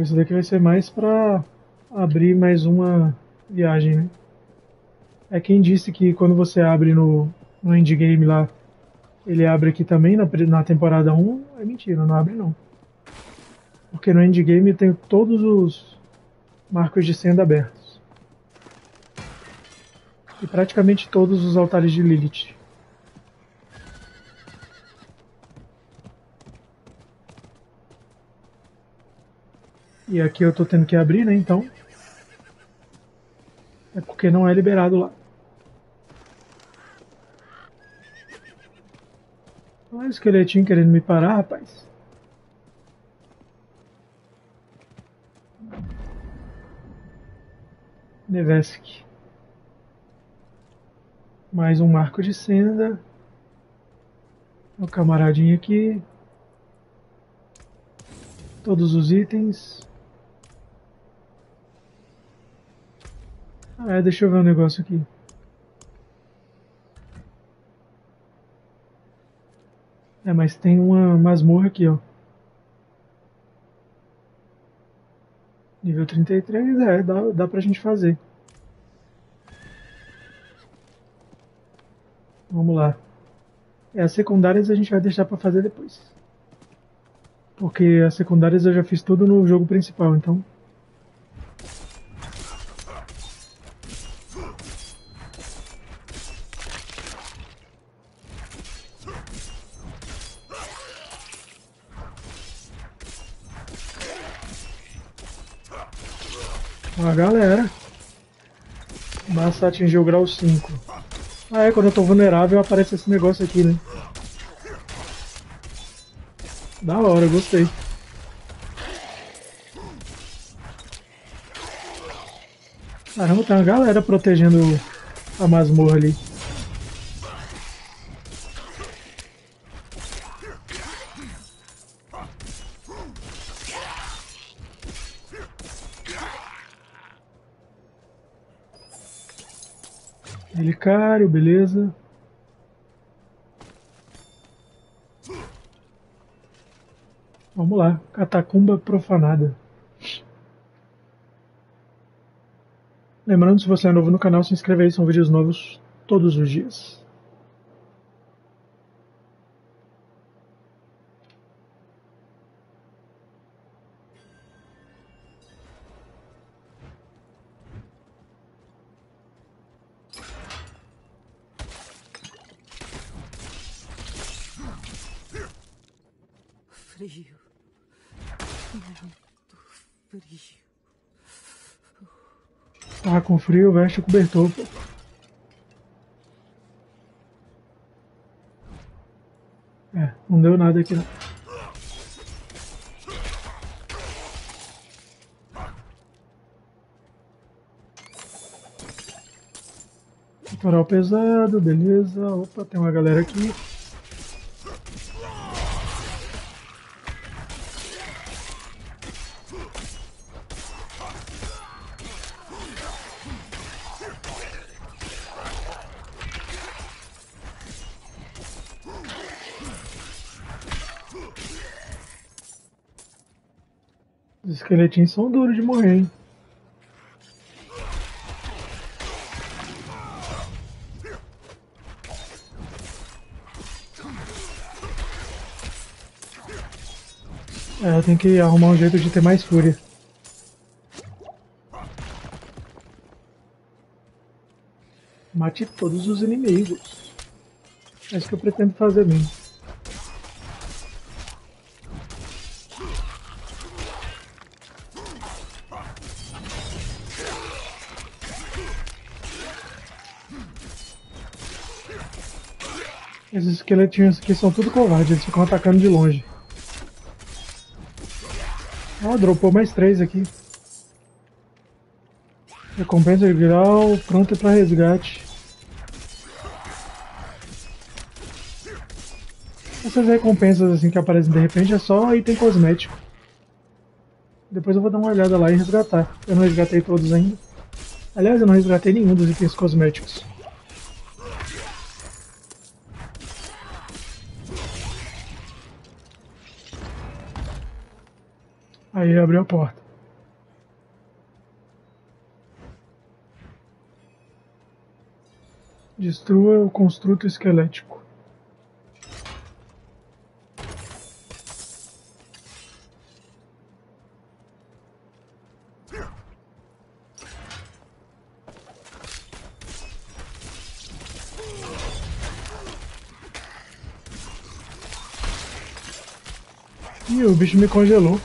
Isso daqui vai ser mais pra abrir mais uma viagem, né? É quem disse que quando você abre no, no endgame lá, ele abre aqui também na, na temporada 1, é mentira, não abre não. Porque no endgame tem todos os marcos de senda abertos. E praticamente todos os altares de Lilith. E aqui eu tô tendo que abrir, né? Então. É porque não é liberado lá. Olha o esqueletinho querendo me parar, rapaz. Nevesk. Mais um marco de senda. O camaradinho aqui. Todos os itens. Ah, deixa eu ver um negócio aqui. É, mas tem uma masmorra aqui, ó. Nível 33, é, dá, dá pra gente fazer. Vamos lá. É, as secundárias a gente vai deixar pra fazer depois. Porque as secundárias eu já fiz tudo no jogo principal, então A galera. Massa atingiu o grau 5. Ah é, quando eu tô vulnerável aparece esse negócio aqui, né? Da hora, gostei. Caramba, tem uma galera protegendo a masmorra ali. Relicário, beleza. Vamos lá, catacumba profanada. Lembrando, se você é novo no canal, se inscreve aí, são vídeos novos todos os dias. Frio. Muito frio. Tá com frio, veste o cobertor. É, não deu nada aqui não. Litoral pesado, beleza. Opa, tem uma galera aqui. Os esqueletinhos são duros de morrer, hein? É, eu tenho que arrumar um jeito de ter mais fúria. Mate todos os inimigos. É isso que eu pretendo fazer mesmo. Esqueletinhos aqui são tudo covardes, eles ficam atacando de longe. Ó, oh, dropou mais três aqui. Recompensa de grau, pronta para resgate. Essas recompensas assim que aparecem de repente é só item cosmético. Depois eu vou dar uma olhada lá e resgatar. Eu não resgatei todos ainda. Aliás, eu não resgatei nenhum dos itens cosméticos. Aí ele abriu a porta. Destrua o construto esquelético. E o bicho me congelou.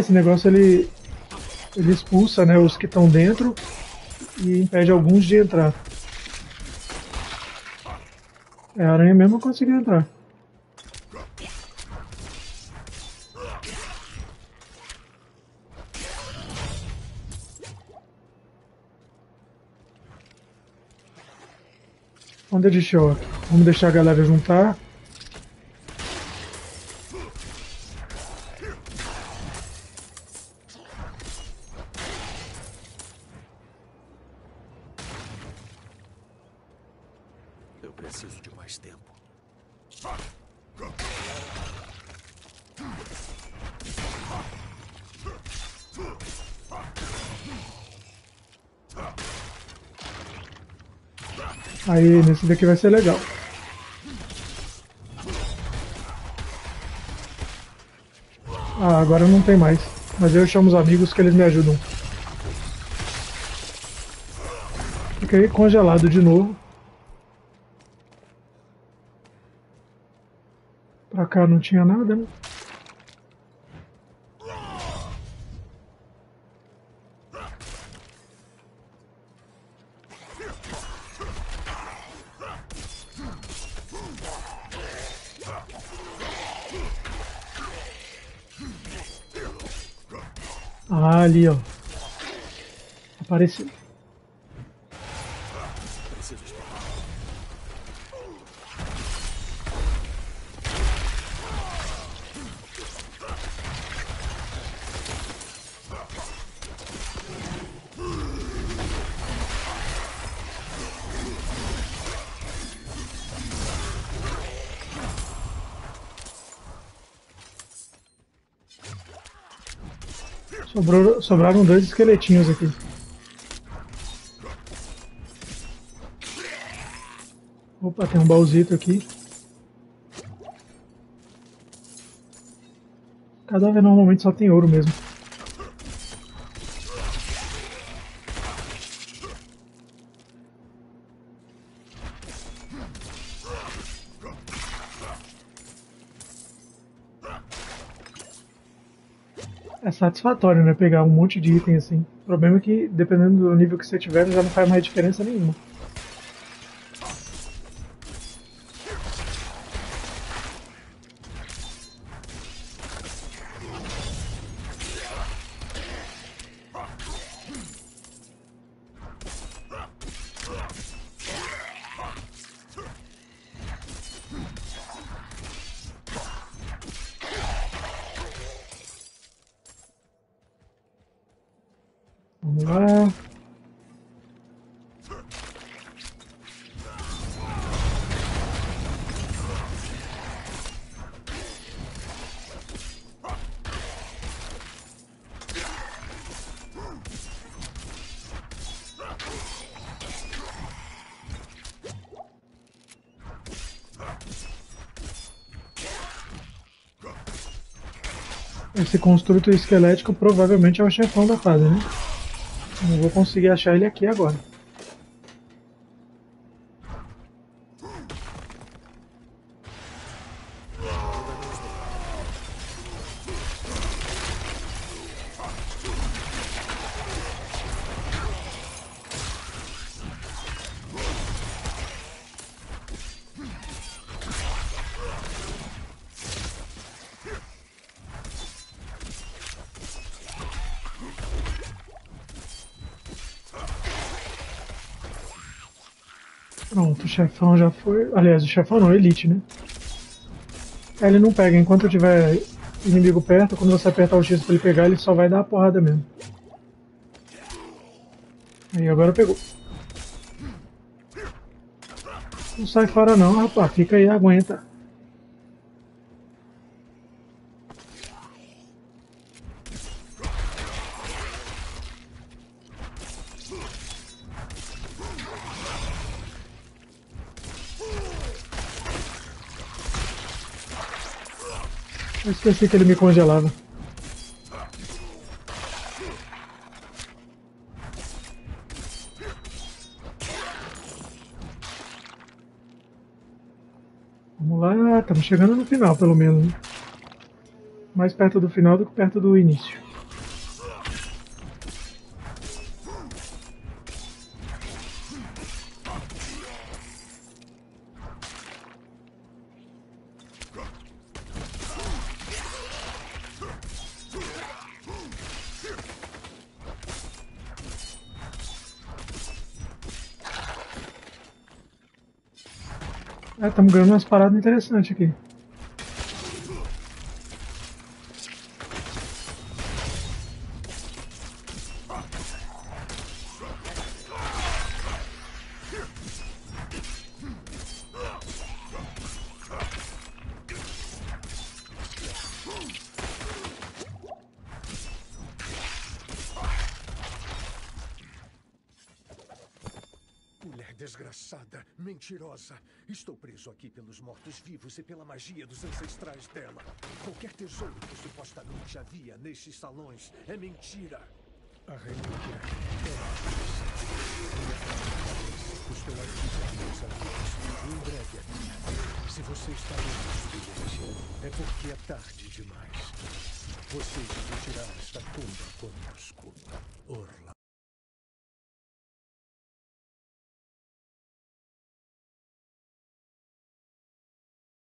Esse negócio ele, ele expulsa né, os que estão dentro e impede alguns de entrar. É, a aranha mesmo conseguiu entrar. Onda de choque. Vamos deixar a galera juntar. Eu preciso de mais tempo. Aí, nesse daqui vai ser legal. Ah, agora não tem mais. Mas eu chamo os amigos que eles me ajudam. Fiquei congelado de novo. Pra cá não tinha nada, né? Ali, ó. Apareceu. Sobrou, sobraram dois esqueletinhos aqui. Opa, tem um baúzito aqui. Cadáver normalmente só tem ouro mesmo. É satisfatório, né? Pegar um monte de item assim. O problema é que, dependendo do nível que você tiver, já não faz mais diferença nenhuma. Vamos lá. Esse construto esquelético provavelmente é o chefão da fase, né? Não vou conseguir achar ele aqui agora. Pronto, o chefão já foi. Aliás, o chefão não, elite, né? Ele não pega. Enquanto tiver inimigo perto, quando você apertar o X pra ele pegar, ele só vai dar a porrada mesmo. Aí, agora pegou. Não sai fora não, rapaz. Fica aí, aguenta. Eu esqueci que ele me congelava. Vamos lá, estamos chegando no final, pelo menos. Né? Mais perto do final do que perto do início. É, estamos ganhando umas paradas interessantes aqui. Desgraçada, mentirosa. Estou preso aqui pelos mortos-vivos e pela magia dos ancestrais dela. Qualquer tesouro que supostamente havia nestes salões é mentira. A relíquia é aqui para meus amigos. Em breve aqui. Se você está longe é porque é tarde demais. Você dividirá esta tumba conosco, Orla.